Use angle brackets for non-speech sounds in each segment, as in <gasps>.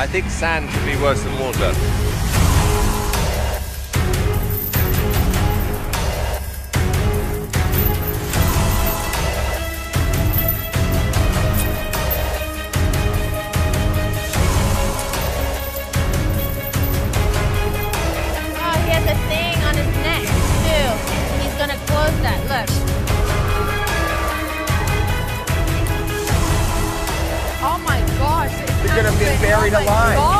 I think sand should be worse than water. Oh, he has a thing on his neck, too. He's gonna close that. Look. Gonna be buried oh alive.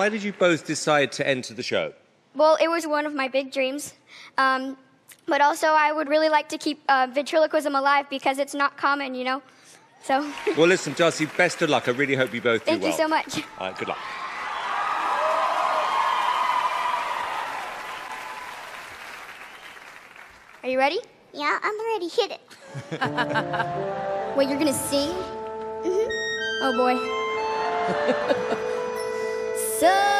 Why did you both decide to enter the show? Well, it was one of my big dreams. Um, but also, I would really like to keep uh, ventriloquism alive because it's not common, you know? So, <laughs> Well, listen, Darcy, best of luck. I really hope you both thank do well. Thank you so much. All right, good luck. Are you ready? Yeah, I'm ready. Hit it. <laughs> Wait, you're gonna sing? Mm-hmm. Oh boy. <laughs> Summertime,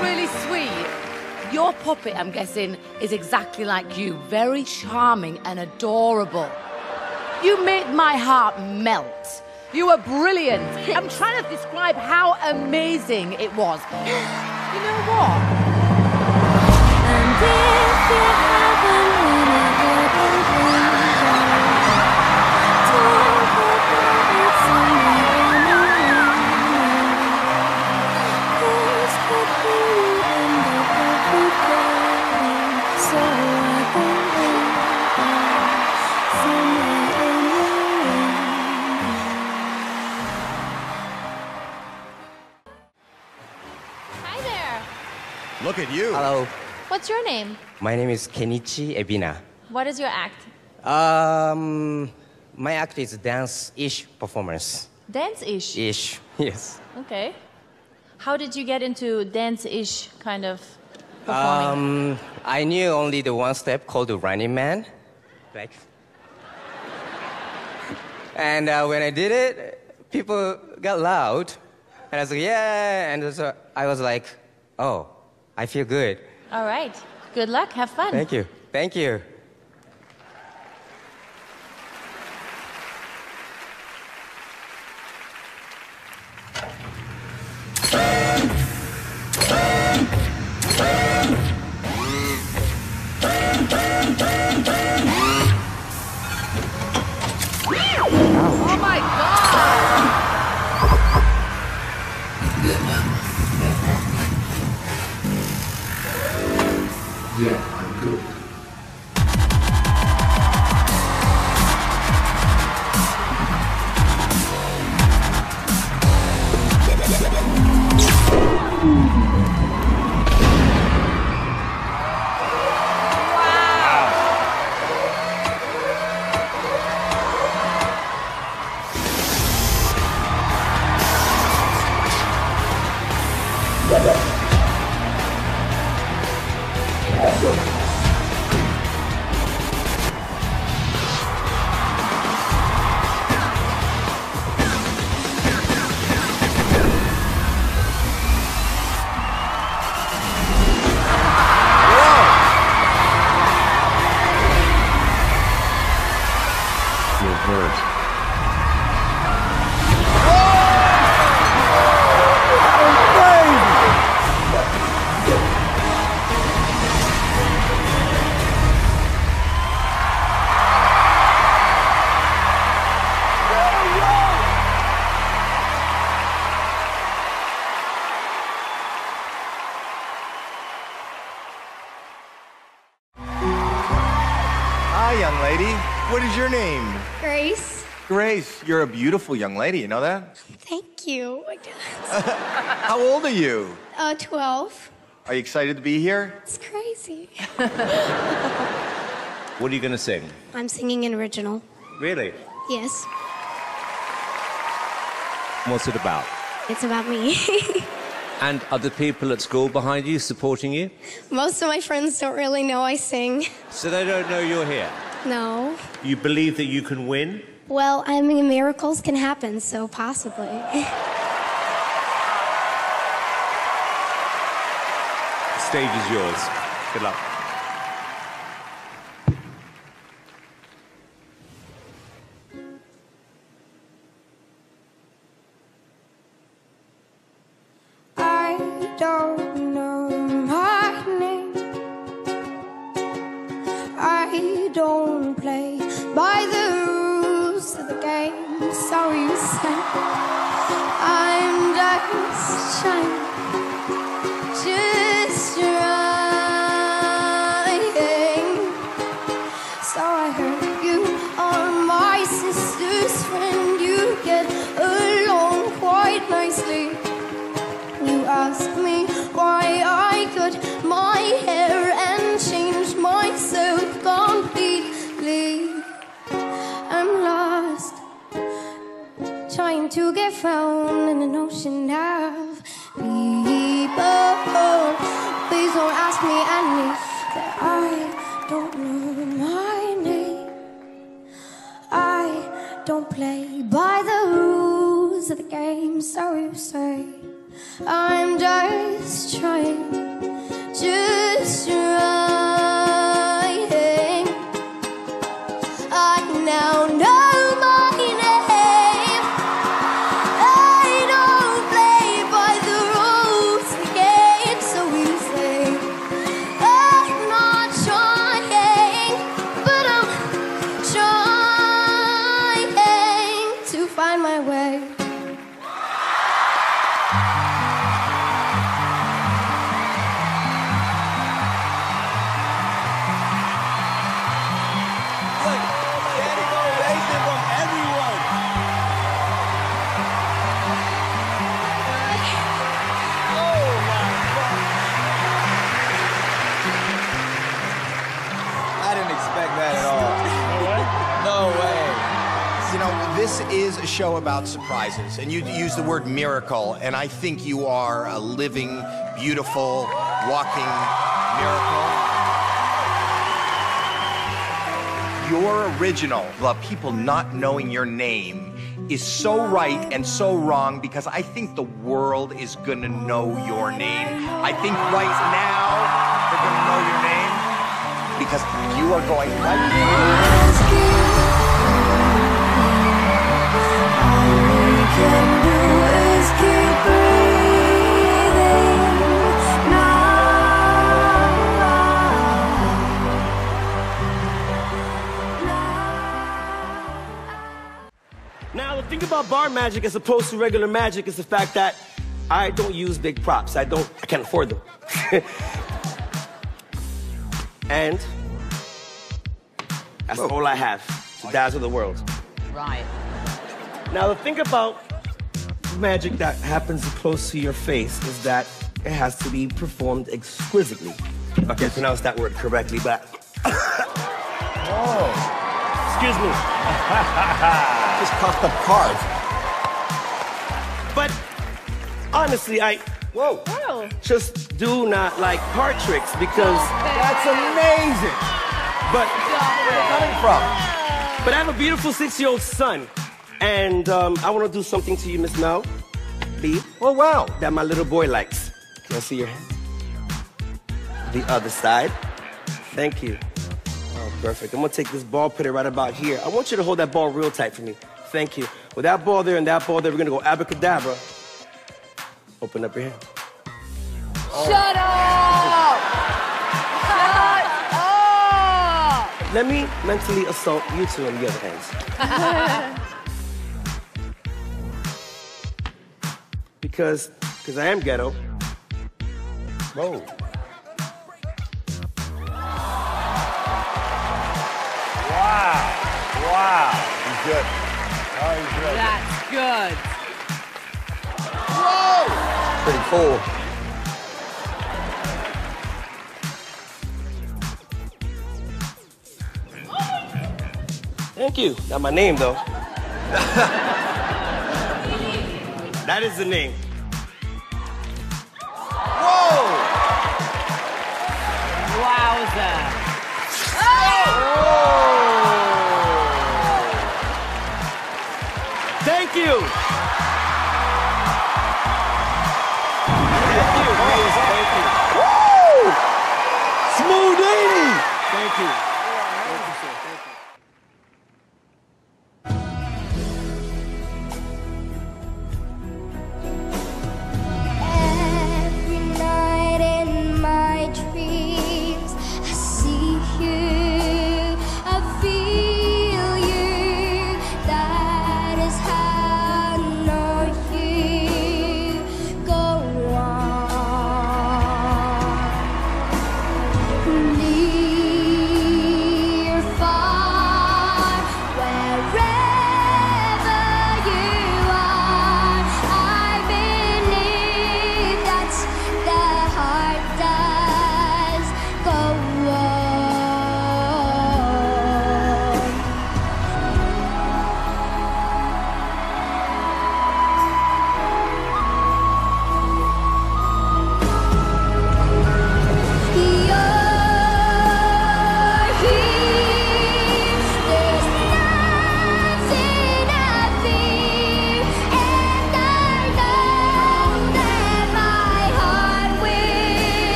Really sweet? Your puppet, I'm guessing, is exactly like you. Very charming and adorable. You made my heart melt. You were brilliant. I'm trying to describe how amazing it was. <gasps> You know what? Hello, What's your name? my name is Kenichi Ebina. What is your act? Um, my act is dance-ish performance. Dance-ish. Ish, <laughs> yes. Okay. How did you get into dance-ish kind of performing? Um, I knew only the one step called the Running Man. Like. <laughs> And uh, when I did it, people got loud. And I was like, yeah. And so I was like, oh, I feel good. All right. Good luck. Have fun. Thank you. Thank you. Lady. What is your name? Grace. Grace. You're a beautiful young lady. You know that? Thank you. <laughs> How old are you? Uh, 12. Are you excited to be here? It's crazy. <laughs> What are you going to sing? I'm singing an original. Really? Yes. What's it about? It's about me. <laughs> And are the people at school behind you supporting you? Most of my friends don't really know I sing. So they don't know you're here. No. You believe that you can win? Well, I mean, miracles can happen, so possibly. The <laughs> stage is yours. Good luck. <laughs> I'm just trying, play by the rules of the game, so you say. I'm just trying, about surprises, and you use the word miracle, and I think you are a living, beautiful, walking miracle. Your original, the people not knowing your name, is so right and so wrong because I think the world is gonna know your name. I think right now they're gonna know your name because you are going right. Now, the thing about bar magic as opposed to regular magic is the fact that I don't use big props. I don't, I can't afford them. <laughs> and that's all I have to dazzle the world. Right. Now, the thing about magic that happens close to your face is that it has to be performed exquisitely. If I can't pronounce that word correctly, but. <laughs> oh. Excuse me. <laughs> Just coughed up cards. But honestly, I. Whoa. Wow. Just do not like card tricks because. That's amazing. But. Where are you coming from? But I have a beautiful six year old son. And um, I want to do something to you, Miss Mel. B. Oh, wow. That my little boy likes. Can I see your hand? The other side. Thank you. Oh, perfect. I'm going to take this ball, put it right about here. I want you to hold that ball real tight for me. Thank you. With that ball there and that ball there, we're going to go abracadabra. Open up your hand. Shut up! Shut up! Let me mentally assault you two on the other hands. <laughs> because, because I am ghetto. Whoa. Wow. Wow. He's good. Oh, he's real good. That's good. Pretty cool. Thank you. Not my name, though. <laughs> that is the name. Wowza. Oh! Thank you.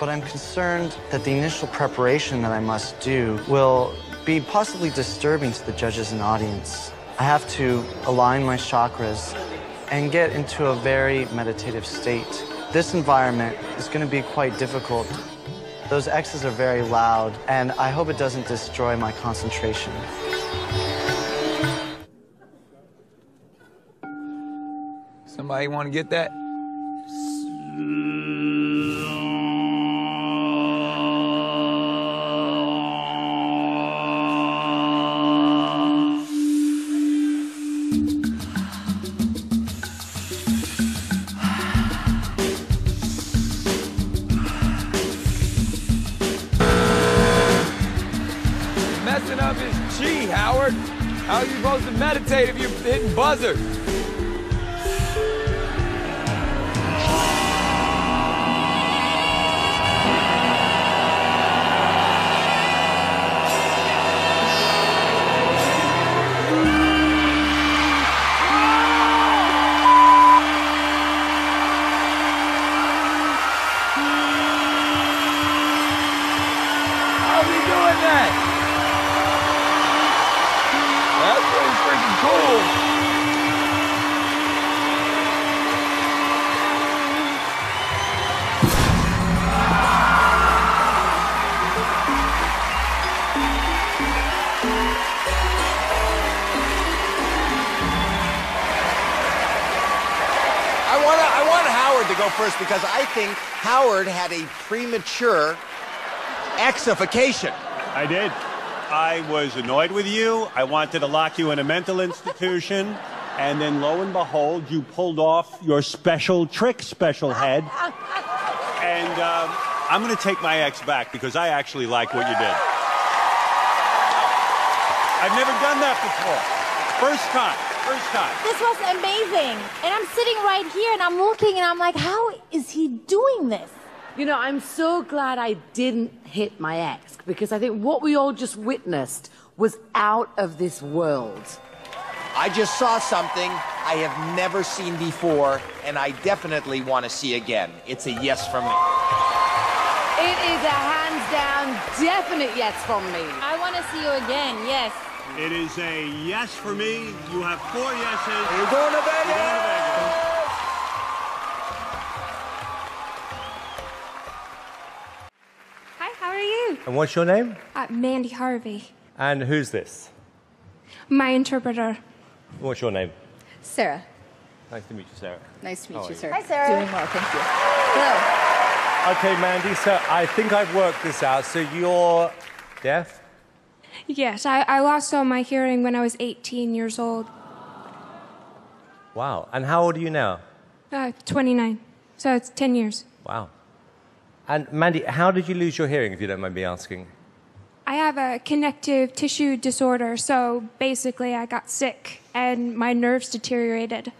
But I'm concerned that the initial preparation that I must do will be possibly disturbing to the judges and audience. I have to align my chakras and get into a very meditative state this environment is going to be quite difficult. Those X's are very loud, and I hope it doesn't destroy my concentration. Somebody want to get that? Messing up his chi, Howard. How are you supposed to meditate if you're hitting buzzers? To go first because I think Howard had a premature exification. I did. I was annoyed with you. I wanted to lock you in a mental institution. And then lo and behold, you pulled off your special trick, special head. And um, I'm going to take my ex back because I actually like what you did. I've never done that before. First time. First time. This was amazing. And I'm sitting right here and I'm looking and I'm like, how is he doing this? You know, I'm so glad I didn't hit my ex because I think what we all just witnessed was out of this world. I just saw something I have never seen before, and I definitely want to see again. It's a yes from me. It is a hands down definite yes from me. I want to see you again, yes. It is a yes for me. You have four yeses. You're going to Vegas. Going to Vegas. Hi, how are you? And what's your name? Uh, Mandy Harvey, And who's this? my interpreter. What's your name? Sarah. Nice to meet you, Sarah. Nice to meet you, you? Sarah. Hi, Sarah. Doing well, thank you. Hello. Okay, Mandy, so I think I've worked this out. So you're deaf? Yes, I, I lost all my hearing when I was 18 years old. Wow. And how old are you now? Uh, 29. So it's 10 years. Wow. And Mandy, how did you lose your hearing, if you don't mind me asking? I have a connective tissue disorder, so basically I got sick and my nerves deteriorated.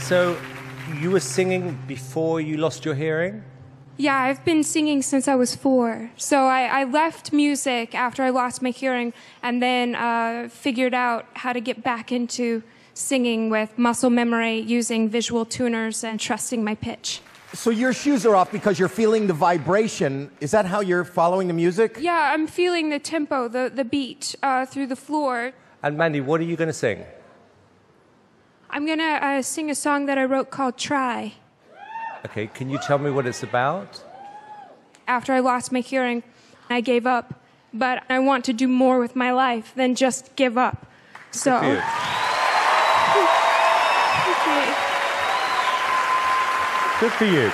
So you were singing before you lost your hearing? Yeah, I've been singing since I was four. So I, I left music after I lost my hearing and then uh, figured out how to get back into singing with muscle memory, using visual tuners, and trusting my pitch. So your shoes are off because you're feeling the vibration. Is that how you're following the music? Yeah, I'm feeling the tempo, the, the beat uh, through the floor. And Mandy, what are you going to sing? I'm gonna uh, sing a song that I wrote called Try. Okay, can you tell me what it's about? After I lost my hearing, I gave up. But I want to do more with my life than just give up. So. Good for you. Good for you.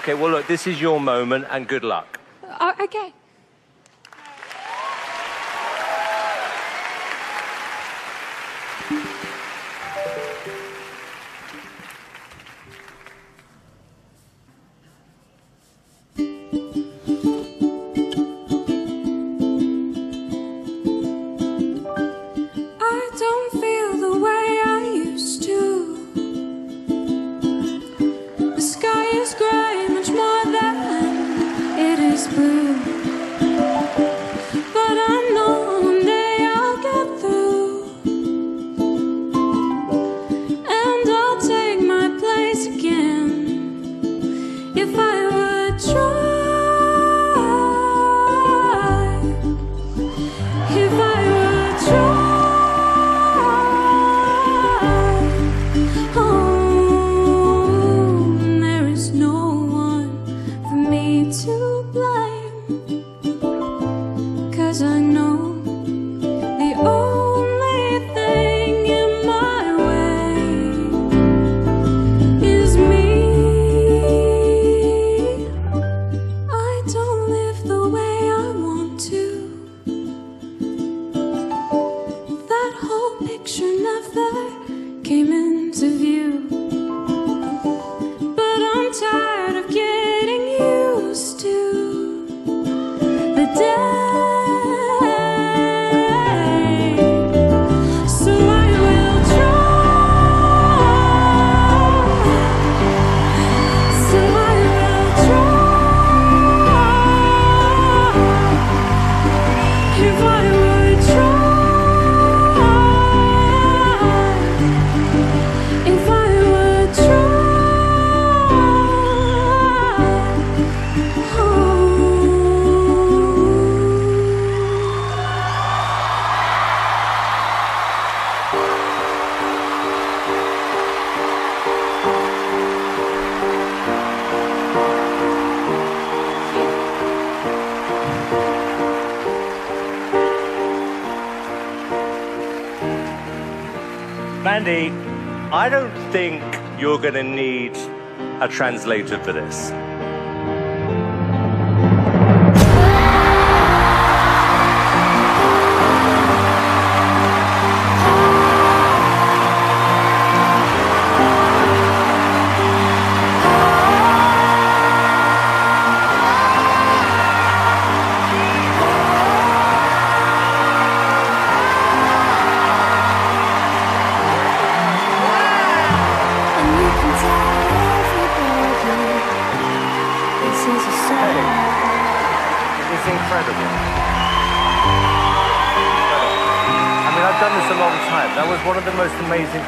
Okay, well, look, this is your moment, and good luck. Uh, okay. Going to need a translator for this.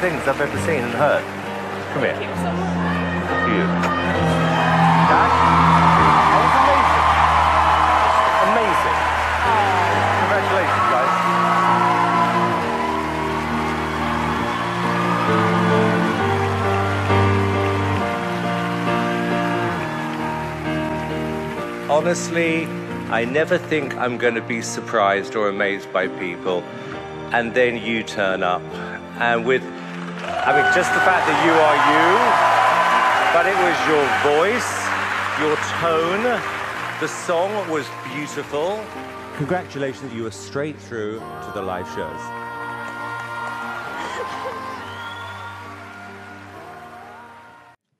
Things I've ever seen and heard. Come here. Thank you. That, was amazing. Amazing. Congratulations, guys. Honestly, I never think I'm going to be surprised or amazed by people. And then you turn up. And with, I mean, just the fact that you are you, but it was your voice, your tone, the song was beautiful. Congratulations, you were straight through to the live shows.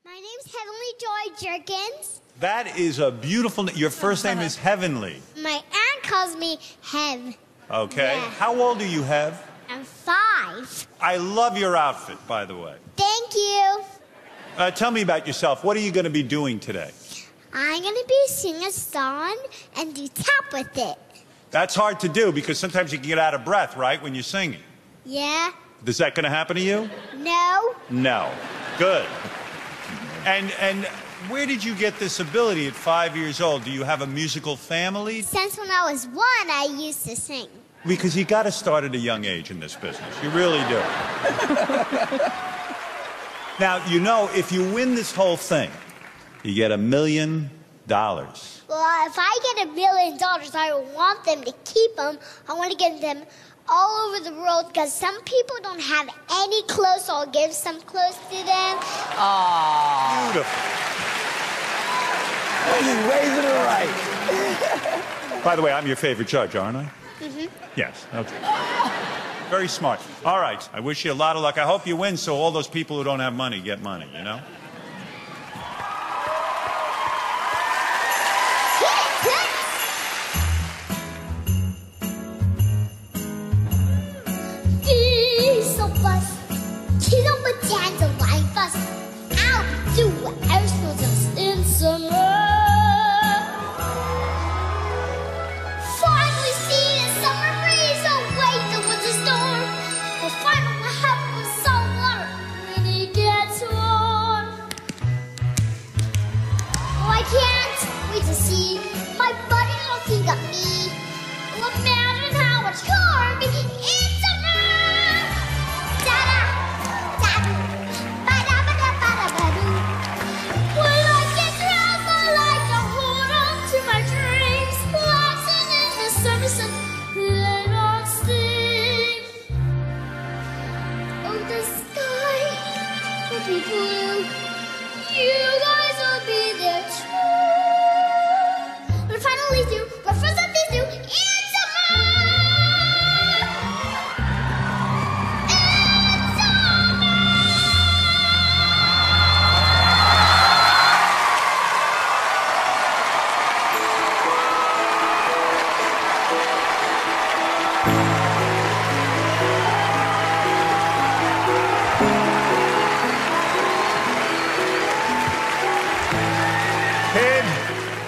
My name's Heavenly Joy Jerkins. That is a beautiful. Name. Your first name is Heavenly. My aunt calls me Hev. Okay. Yeah. How old do you have? I'm. I love your outfit, by the way. Thank you. Uh, tell me about yourself. What are you going to be doing today? I'm gonna be singing a song and do tap with it. That's hard to do because sometimes you can get out of breath, right, when you're singing. Yeah? Is that going to happen to you? No? No. Good. And and where did you get this ability at five years old? Do you have a musical family? Since when I was one, I used to sing. Because you got to start at a young age in this business. You really do. <laughs> now, you know, if you win this whole thing, you get a million dollars. Well, if I get a million dollars, I want them to keep them. I want to give them all over the world because some people don't have any clothes, so I'll give some clothes to them. Aww. Beautiful. He's raising it right. By the way, I'm your favorite judge, aren't I? Mm-hmm. Yes. Okay. Very smart. All right. I wish you a lot of luck. I hope you win so all those people who don't have money get money, you know? Diesel bus, kill the dandelion bus. I'll do whatever snows us in summer.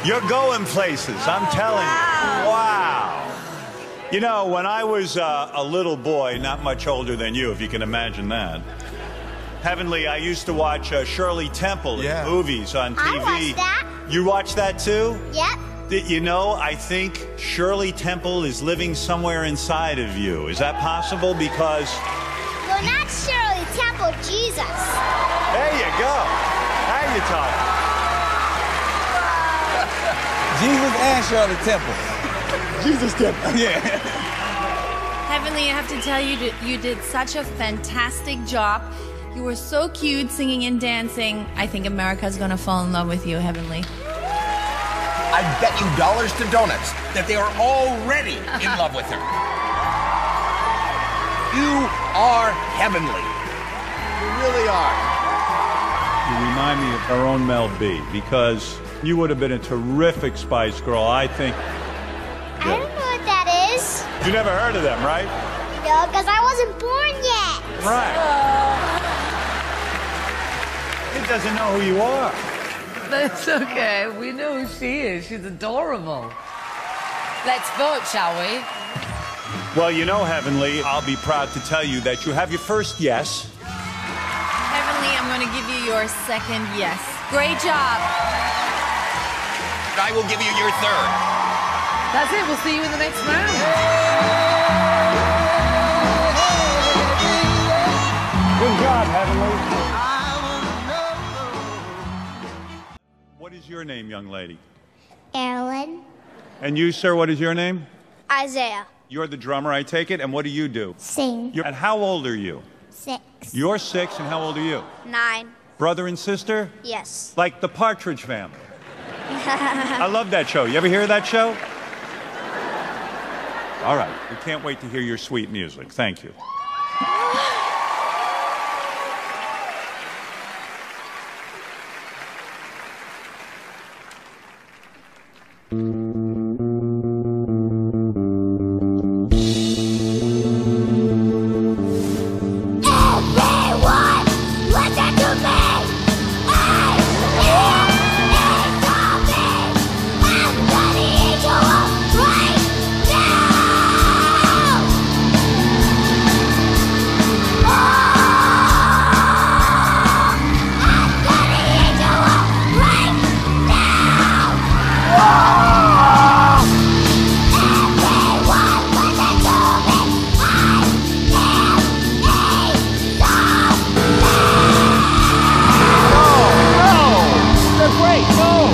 You're going places. I'm telling you. Wow. You know, when I was uh, a little boy, not much older than you, if you can imagine that. Heavenly, I used to watch uh, Shirley Temple in movies on TV. I watched that. You watched that too? Yep. Did you know, I think Shirley Temple is living somewhere inside of you. Is that possible? Because Well, not Shirley Temple, Jesus. there you go. Now you're talking. Jesus and Shirley Temple. Jesus Temple. Yeah. Heavenly, I have to tell you, you did such a fantastic job. You were so cute singing and dancing. I think America's gonna fall in love with you, Heavenly. I bet you dollars to donuts that they are already in love with her. You are heavenly. You really are. You remind me of our own Mel B because you would have been a terrific Spice Girl. I think. I don't know what that is. You never heard of them, right? No, because I wasn't born yet. Right. It doesn't know who you are. That's okay. We know who she is. She's adorable. Let's vote, shall we? Well, you know, Heavenly, I'll be proud to tell you that you have your first yes. Heavenly, I'm gonna give you your second yes. Great job. I will give you your third. That's it. We'll see you in the next round. Good job, Heavenly. What is your name, young lady? Aaron. And you, sir, what is your name? Isaiah. You're the drummer, I take it. And what do you do? Sing. You're, and how old are you? Six. You're six, and how old are you? Nine. Brother and sister? Yes. Like the Partridge Family. I love that show. You ever hear that show? All right. We can't wait to hear your sweet music. Thank you. Everyone, <laughs> They're great. No.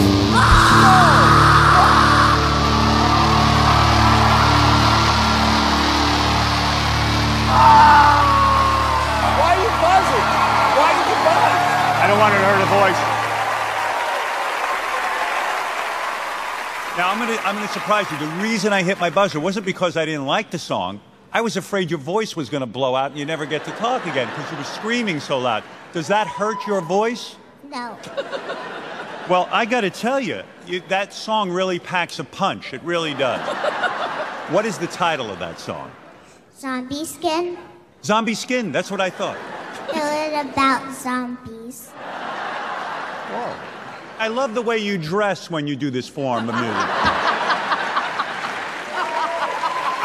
Ah! Why are you buzzing? Why did you buzz? I don't want her to hear the voice. Now I'm gonna I'm gonna surprise you. The reason I hit my buzzer wasn't because I didn't like the song. I was afraid your voice was gonna blow out and you never get to talk again because you were screaming so loud. Does that hurt your voice? No. <laughs> Well, I got to tell you, you, that song really packs a punch. It really does. what is the title of that song? Zombie skin. Zombie Skin. That's what I thought. Tell it about zombies. I love the way you dress when you do this form of music.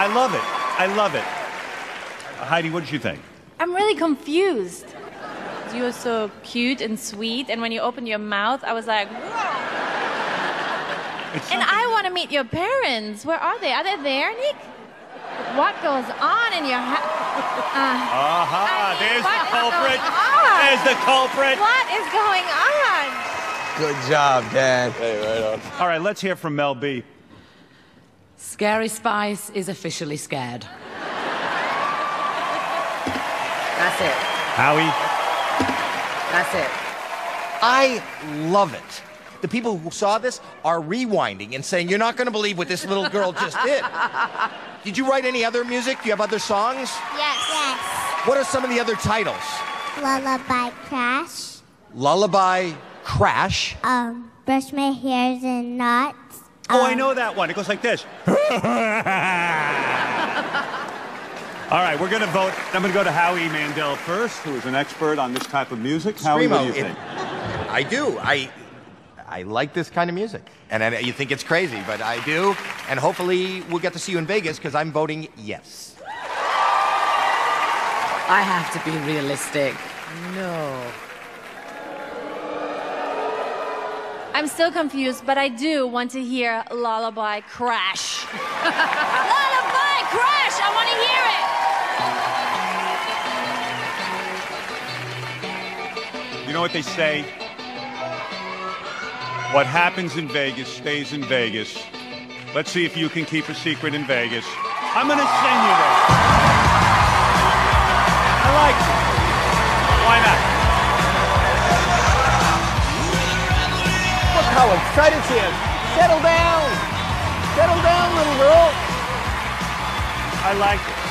I love it. I love it. Heidi, what did you think? I'm really confused. You were so cute and sweet, and when you opened your mouth, I was like, whoa. And I want to meet your parents. Where are they? Are they there, Nick? What goes on in your house? Uh, Aha, there's the culprit. There's the culprit. what is going on? Good job, Dad. Hey, right on. All right, let's hear from Mel B. Scary Spice is officially scared. That's it. Howie. That's it. I love it. The people who saw this are rewinding and saying, You're not going to believe what this little girl just did. <laughs> Did you write any other music? Do you have other songs? Yes. Yes. What are some of the other titles? Lullaby crash. Lullaby Crash. Um, brush my hairs and knots. Oh, I know that one. It goes like this. <laughs> All right, we're going to vote. I'm going to go to Howie Mandel first, who is an expert on this type of music. Howie, what do you Screamo, it- think? I do. I I like this kind of music. And I, you think it's crazy, but I do. And hopefully we'll get to see you in Vegas because I'm voting yes. I have to be realistic. No. I'm still confused, but I do want to hear Lullaby Crash. <laughs> Lullaby Crash! I want to hear it! You know what they say? What happens in Vegas stays in Vegas. Let's see if you can keep a secret in Vegas. I'm going to send you there. I like it. Why not? Look how excited she is. Settle down. Settle down, little girl. I like it.